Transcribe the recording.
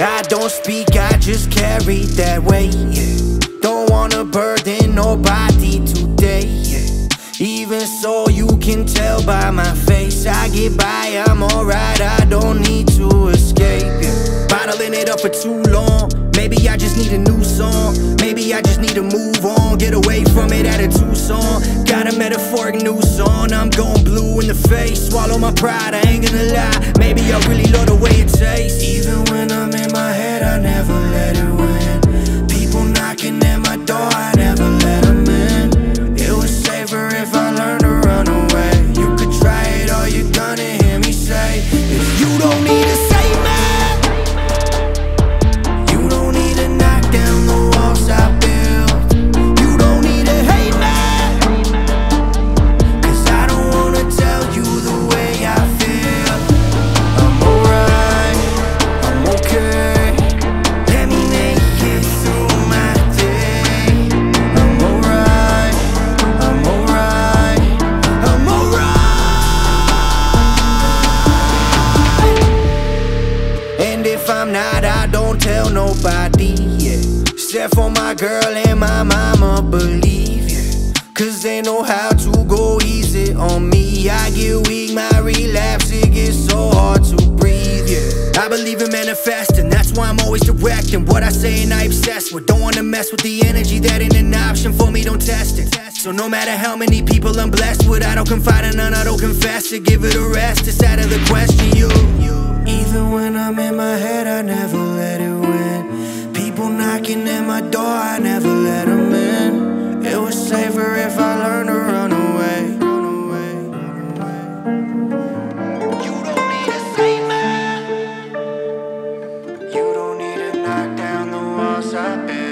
I don't speak, I just carry that weight. Don't wanna burden nobody today. Even so, you can tell by my face. I get by, I'm alright, I don't need. It up for too long. Maybe I just need a new song. Maybe I just need to move on. Get away from it at a Tucson. Got a metaphoric new song I'm going blue in the face. Swallow my pride, I ain't gonna lie. Maybe I really love the way it tastes. If I'm not, I don't tell nobody. Yeah. Except for my girl and my mama believe. Yeah. Cause they know how to go easy on me. I get weak, my relapse, it gets so hard to breathe. Yeah. I believe in manifesting, that's why I'm always directing what I say and I obsess with. Don't wanna mess with the energy that ain't an option for me, don't test it. So no matter how many people I'm blessed with, I don't confide in none, I don't confess it. Give it a rest, it's out of the question. You, even when I'm in my head, knocking at my door, I never let them in. It was safer if I learned to run away. Run away, run away. You don't need a statement. You don't need to knock down the walls I built.